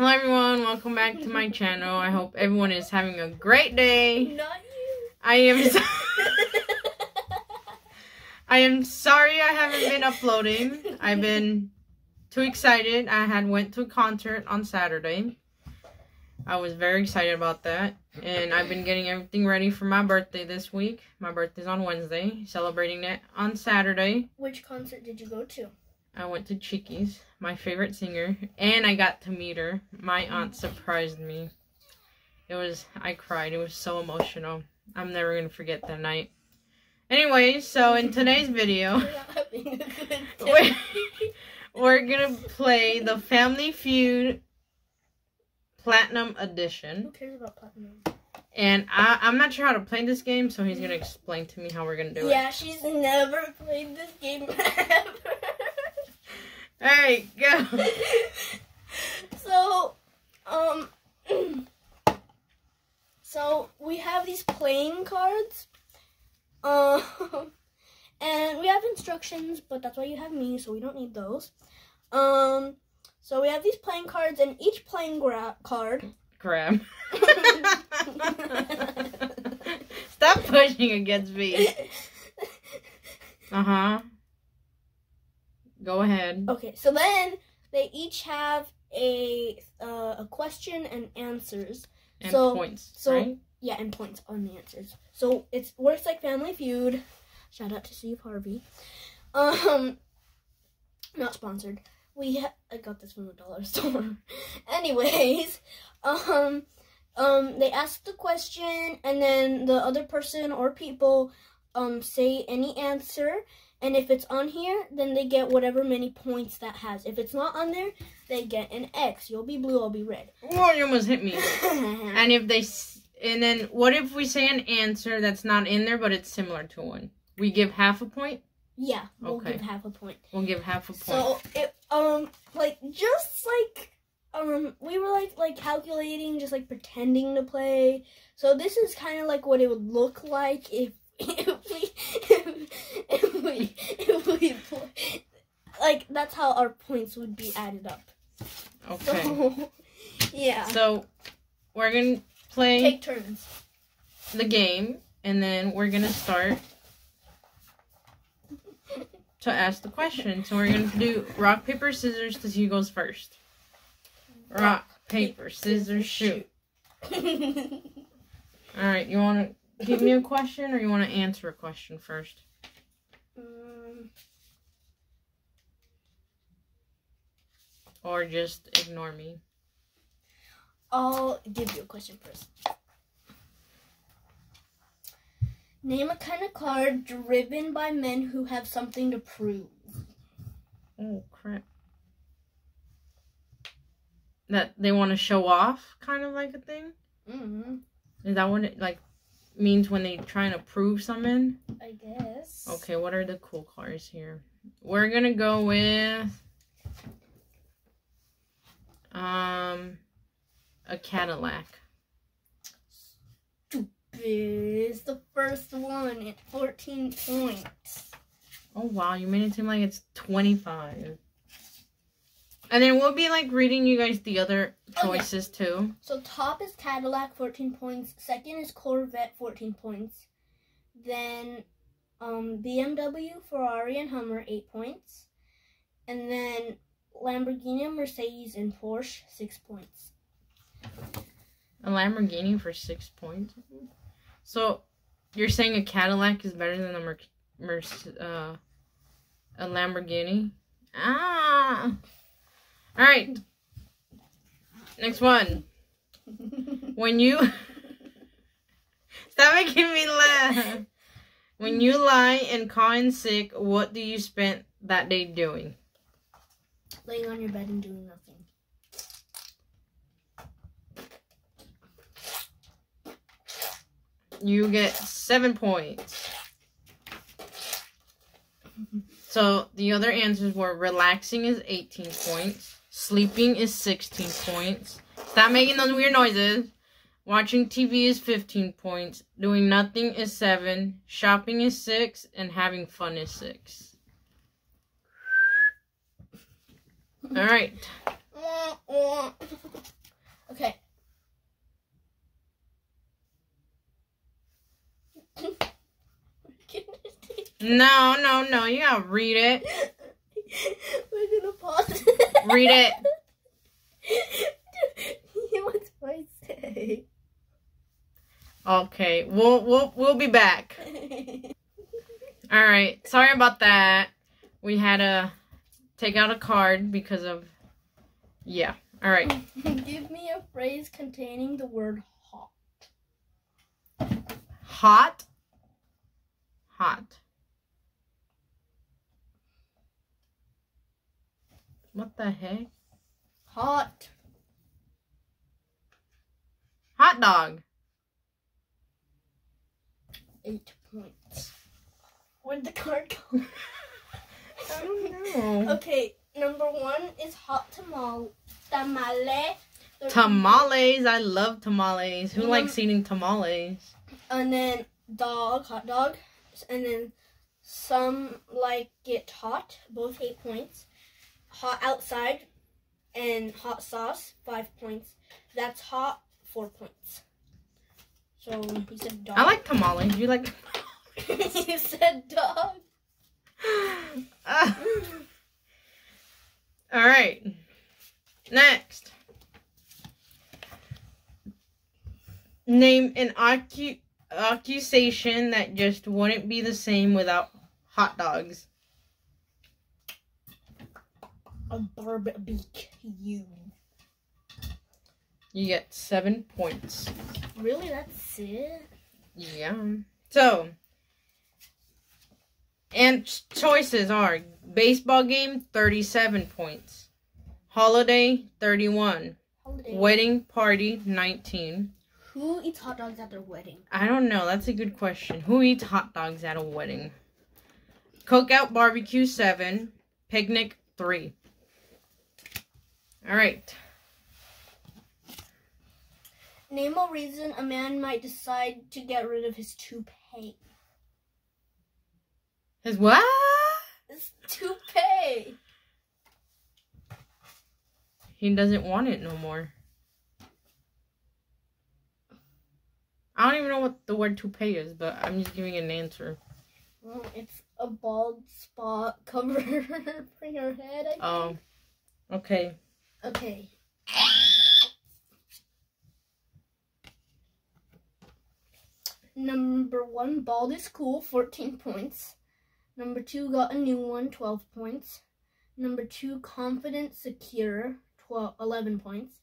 Hello everyone, welcome back to my channel. I hope everyone is having a great day. Not you. I am so I am sorry I haven't been uploading. I've been too excited. I had went to a concert on Saturday. I was very excited about that. And I've been getting everything ready for my birthday this week. My birthday's on Wednesday, celebrating it on Saturday. Which concert did you go to? I went to Chickies, my favorite singer, and I got to meet her. My aunt surprised me. It was, I cried. It was so emotional. I'm never going to forget that night. Anyway, so in today's video, You're not having a good we're, we're going to play the Family Feud Platinum Edition. Who cares about platinum? And I, I'm not sure how to play this game, so he's going to explain to me how we're going to do it. Yeah, she's never played this game ever. Alright, go. so, um, so we have these playing cards, um, and we have instructions, but that's why you have me, so we don't need those. Um, so we have these playing cards, and each playing gra- card. Grab. Stop pushing against me. Uh huh. Go ahead. Okay, so then they each have a uh, a question and answers. And so- points. so- right? Yeah, and points on the answers. So it works like Family Feud. Shout out to Steve Harvey. Um, not sponsored. We ha- I got this from the dollar store. Anyways, um, um, they ask the question, and then the other person or people um say any answer. And if it's on here, then they get whatever many points that has. If it's not on there, they get an X. You'll be blue, I'll be red. Whoa, you almost hit me. And if they. And then what if we say an answer that's not in there, but it's similar to one? We give half a point? yeah, we'll Okay. give half a point. We'll give half a point. So it um like just like um we were like like calculating, just like pretending to play. So this is kind of like what it would look like if if we if, if we if we. Like that's how our points would be added up. okay. So yeah, So we're going to play take turns. the game, and then we're going to start to ask the question. So we're going to do rock, paper, scissors see who goes first. Rock, paper, scissors, shoot. All right, you want to give me a question or you want to answer a question first? um, Or just ignore me? I'll give you a question first. Name a kind of car driven by men who have something to prove. Oh, crap. That they want to show off, kind of like a thing? Mm, Is that what it like means when they trying to prove something? I guess. Okay, what are the cool cars here? We're gonna go with um a Cadillac. Is the first one at 14 points. Oh wow, you made it seem like it's twenty five. And then we'll be like reading you guys the other Oh, yeah. choices too. So top is Cadillac, 14 points. Second is Corvette, 14 points. Then um, BMW, Ferrari, and Hummer, 8 points. And then Lamborghini, Mercedes, and Porsche, 6 points. A Lamborghini for six points. So you're saying a Cadillac is better than a Mer- Merc- uh, a Lamborghini? Ah. All right. Next one. When you stop making me laugh. When you lie and call in sick, what do you spend that day doing? Laying on your bed and doing nothing. You get seven points. So the other answers were relaxing is 18 points, sleeping is 16 points. Stop making those weird noises. Watching TV is 15 points, doing nothing is 7, shopping is 6, and having fun is 6. All right. Oh. Okay. No, no, no. You gotta read it. We're gonna pause. Read it. What's I say? Okay, we'll we'll we'll be back. All right. Sorry about that. We had to take out a card because of yeah. All right. Give me a phrase containing the word hot. Hot. Hot. What the heck? Hot. Hot dog. Eight points. Where'd the card go? I don't know. Okay, number one is hot tamal tamale. Tamales. I love tamales. Who likes eating tamales? And then dog, hot dog. And then some like get hot, both eight points. Hot outside and hot sauce, five points. That's hot, four points. So he said dog. I like tamales. You like? you said dog. Ah. All right. Next. Name an accu- accusation that just wouldn't be the same without hot dogs. A barbecue. You get seven points. Really, that's it? Yeah. So, and choices are baseball game, 37 points. Holiday, 31. Holiday. Wedding party, 19. Who eats hot dogs at their wedding? I don't know. That's a good question. Who eats hot dogs at a wedding? Cookout barbecue, 7. Picnic, 3. All right. Name a reason a man might decide to get rid of his toupee. His what? His toupee. He doesn't want it no more. I don't even know what the word toupee is, but I'm just giving an answer. Well, it's a bald spot cover for your head. I oh. think. Oh, okay. Okay. Number one, bald is cool, 14 points. Number two, got a new one, 12 points. Number two, confident, secure, 12, 11 points.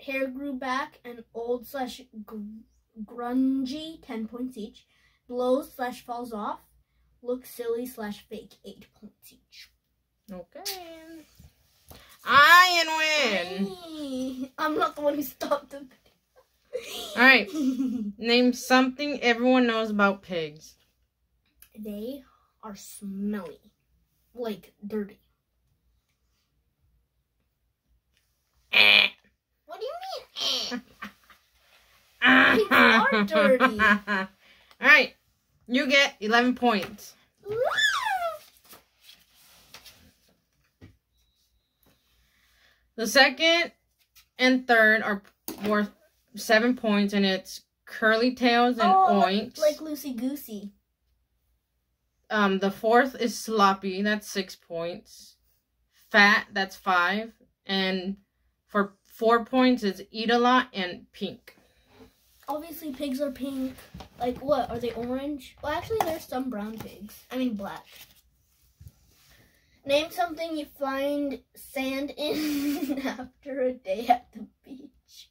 Hair grew back and old slash gr- grungy, 10 points each. Blows slash falls off. Looks silly slash fake, 8 points each. Okay. I and win. I'm not the one who stopped the All right. Name something everyone knows about pigs. they are smelly. Like dirty. Eh. What do you mean? Pigs are dirty. All right. You get 11 points. eh? The second and third are worth seven points, and it's curly tails and oh, oinks. like Lucy Goosey. um, the fourth is sloppy. That's six points. Fat. That's five. And for four points, it's eat a lot and pink. Obviously, pigs are pink. Like what? Are they orange? Well, actually, there's some brown pigs. I mean, black. Name something you find sand in after a day at the beach.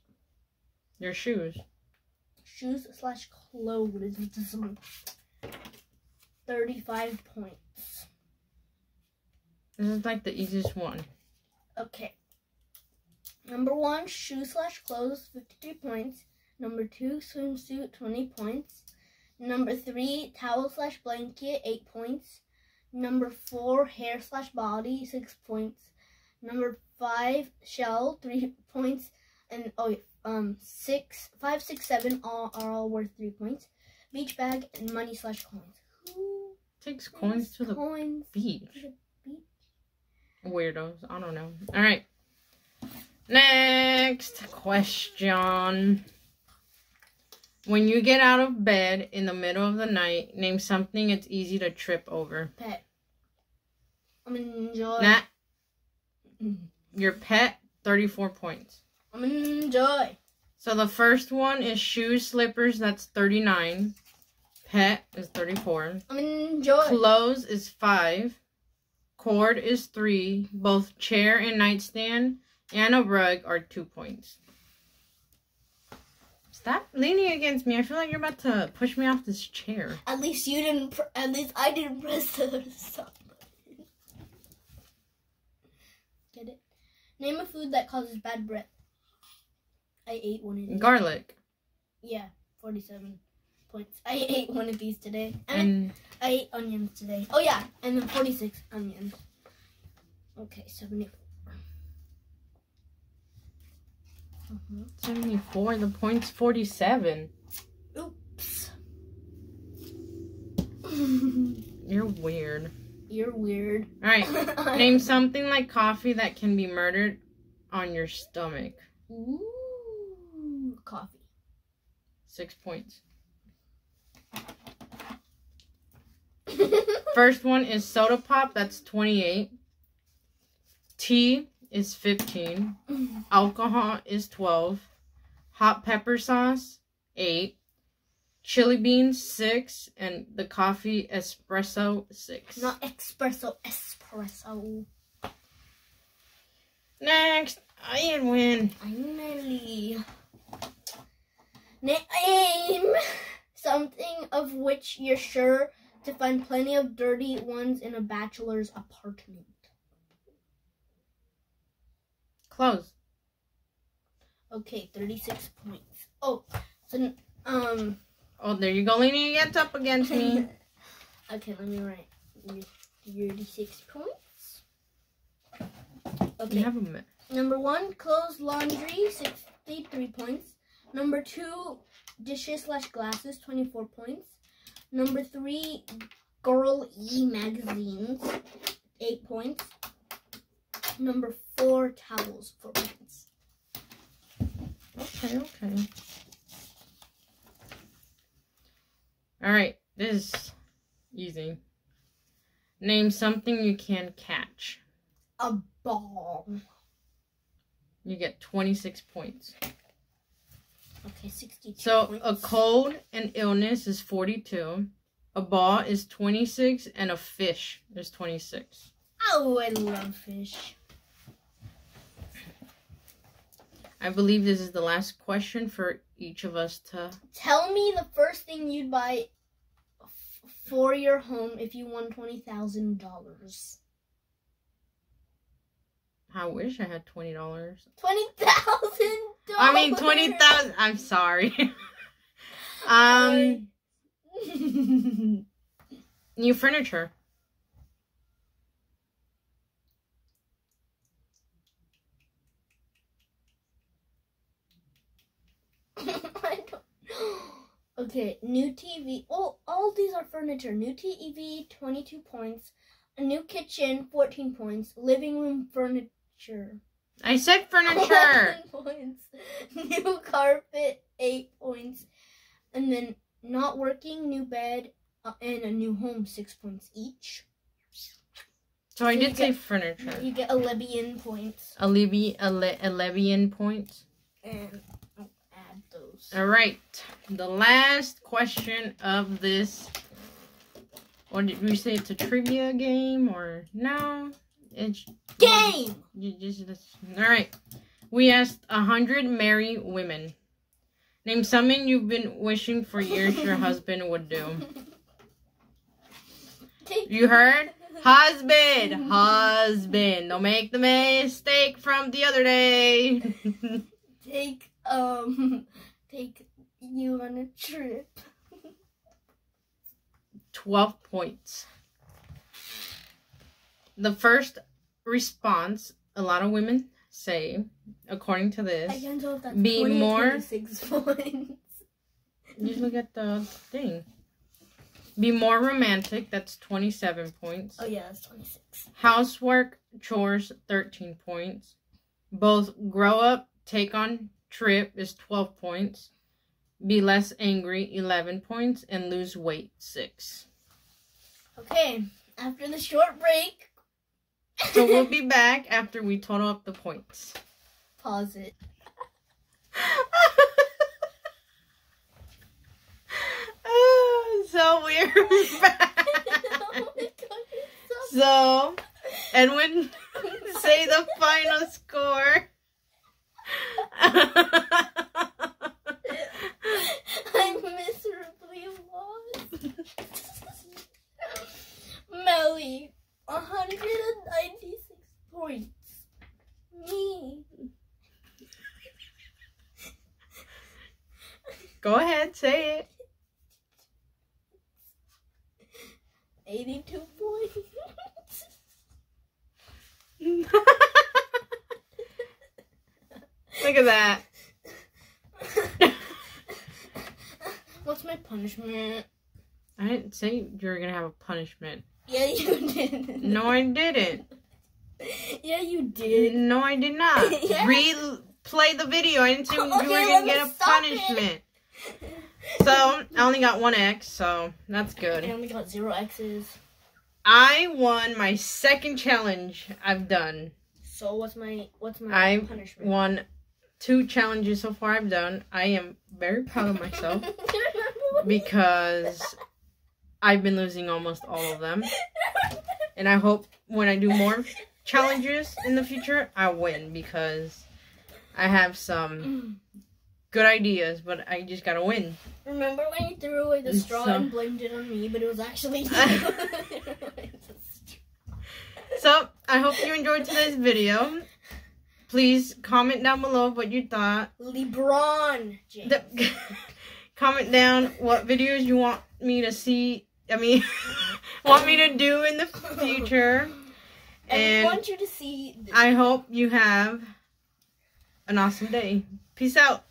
Your shoes. Shoes slash clothes. Which is um, Thirty-five points. This is like the easiest one. Okay. Number one, shoe slash clothes, 53 points. Number two, swimsuit, 20 points. Number three, towel slash blanket, 8 points. Number four, hair slash body, 6 points. Number five, shell, 3 points. And, oh, um, six, five, six, seven, all are all worth 3 points. Beach bag and money slash coins. Who Takes coins to the coins beach. to the beach? Weirdos. I don't know. All right. Next question. When you get out of bed in the middle of the night, name something it's easy to trip over. Pet. I'm enjoy. Nat, your pet, 34 points. I'm enjoy. So the first one is shoes, slippers, that's 39. Pet is 34. I'm enjoy. Clothes is 5. Cord is 3. Both chair and nightstand and a rug are 2 points. Stop leaning against me. I feel like you're about to push me off this chair. At least you didn't. Pr- at least I didn't press the stop button. Get it? Name a food that causes bad breath. I ate one of these. Garlic. yeah, forty-seven points. I ate one of these today, and And I ate onions today. Oh yeah, and then forty-six onions. Okay, seventy-four. Mhm. 74. The point's 47. Oops. You're weird. You're weird. Alright. Name something like coffee that can be murdered on your stomach. Ooh, coffee. Six points. First one is soda pop, that's 28. Tea is 15. Alcohol is 12. Hot pepper sauce, 8. Chili beans, 6. And the coffee espresso, 6. Not espresso, espresso. Next, I win. Finally. Name something of which you're sure to find plenty of dirty ones in a bachelor's apartment. Close. Okay, 36 points. Oh, so, um, Oh, there you go, leaning against up against me. okay, let me write. 36 points. You Okay, have a minute. number one, clothes, laundry, 63 points. Number two, dishes slash glasses, 24 points. Number three, girl e magazines, 8 points. Number four, towels, for points. Okay, okay. Alright, this is easy. Name something you can catch. A ball. You get 26 points. Okay, 62 So points. a cold and illness is 42. A ball is 26 and a fish is 26. Oh, I love fish. I believe this is the last question for each of us to Tell me the first thing you'd buy f- for your home if you won $20,000. I wish I had $20. $20,000! I mean 20,000. I'm sorry. um new furniture. I don't- okay, new TV. Oh, all these are furniture. New TV, 22 points. A new kitchen, 14 points. Living room furniture. I said furniture. 11 points. New carpet, 8 points. And then not working, new bed, uh, and a new home, 6 points each. So I So you did say get- furniture. You get 11 points. A Libby, a, a Levian points. And those. All right, the last question of this. Or did we say it's a trivia game or no? It's Game! You just, just all right. We asked a hundred married women. Name something you've been wishing for years your husband would do. You heard? Husband, husband. Don't make the mistake from the other day. take um take you on a trip. 12 points. The first response, a lot of women say, according to I this, can't tell if that's Be 20 more- 26 points. just look at the thing. Be more romantic, that's 27 points. Oh yeah, that's 26. Housework, chores, 13 points. Both grow up, take on trip is 12 points, be less angry 11 points, and lose weight 6. Okay, after the short break, So we'll be back after we total up the points. pause it. So we're back. Oh God, so- So, Edwin, say the final score. I miserably lost. Melly, 196 points. Me. Go ahead, say it. 82 points. Look at that. What's my punishment? I didn't say you were gonna have a punishment. Yeah, you did. No, I didn't. Yeah, you did. No, I did not. Yeah. Replay the video. I didn't say you were gonna get a stop it. punishment. So I only got one X, so that's good. I only got zero X's. I won my second challenge I've done. So what's my what's my I punishment? Won two challenges so far I've done. I am very proud of myself because I've been losing almost all of them. And I hope when I do more challenges in the future, I win because I have some good ideas, but I just gotta win. Remember when you threw away the straw so- and blamed it on me, but it was actually So I hope you enjoyed today's video. Please comment down below what you thought. LeBron James. The- comment down what videos you want me to see. I mean, want me to do in the future. and, And I want you to see. I hope you have an awesome day. Peace out.